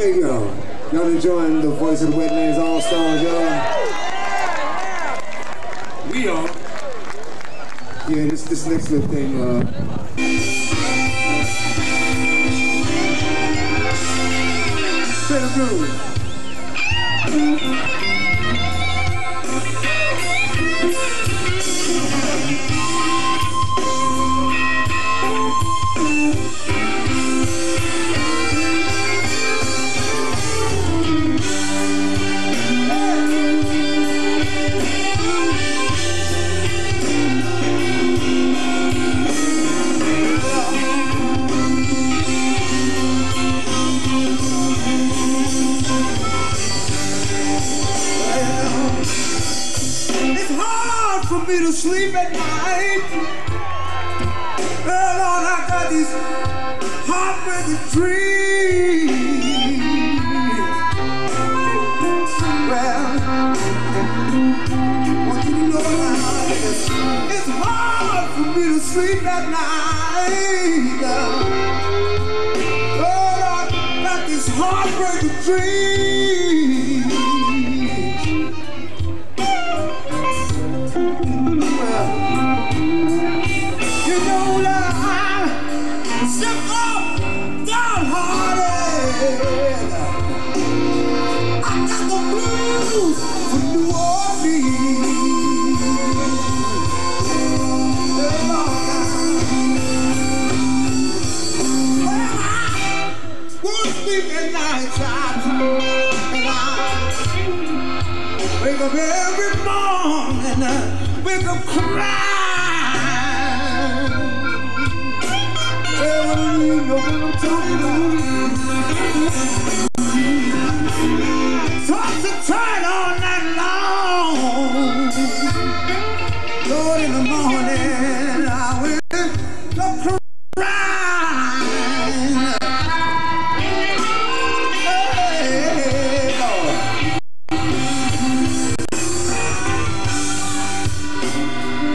There you go. Y'all enjoying the Voice of the Wetlands All Stars, y'all? We are. Yeah, this this next little thing, uh. Play the groove. For me to sleep at night. Oh Lord, I got these heartbreaking dreams. Well, want you to know now, it's, it's hard for me to sleep at night. Oh Lord, I got these heartbreaking dreams. You know that I'm sick of downhearted. I. Yeah, won't sleep at night time, and I wake up every morning, wake up crying. You. Toss and turn all night long. Lord, in the morning, I will go crying. Hey, Lord.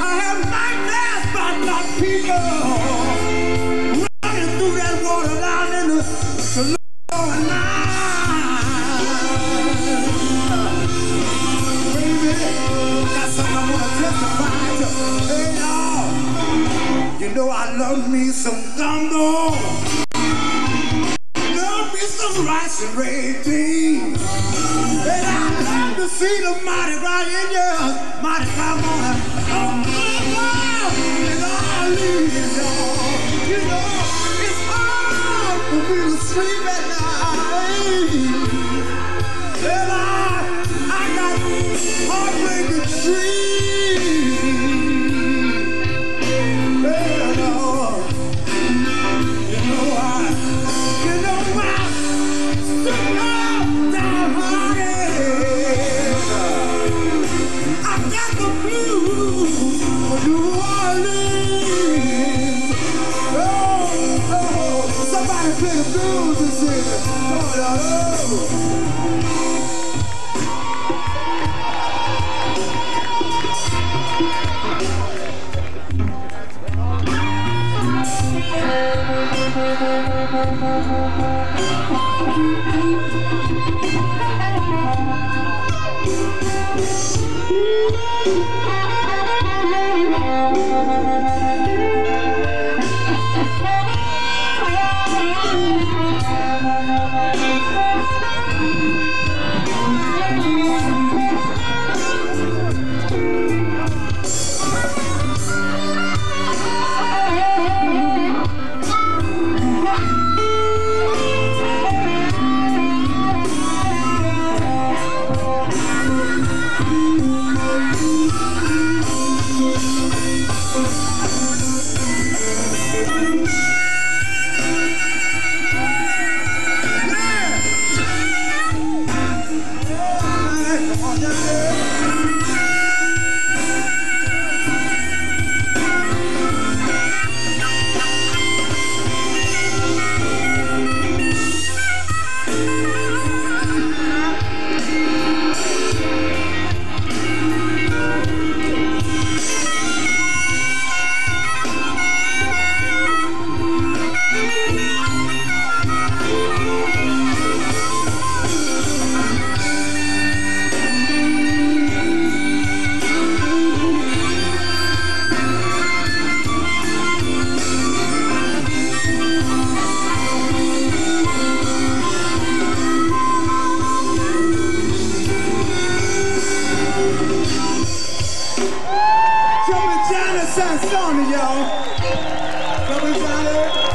I have nightmares about my people running through that water down in the Carolina. I to. Hey, y'all, you know I love me some gumbo. Love me some rice and red beans. And I love to see the mighty right in your mighty on. Oh, God, and all these, y'all. You know, it's hard for me to sleep at night. New Orleans. Oh, oh, somebody play the blues. Come on. Thank you. San Antonio. Representative.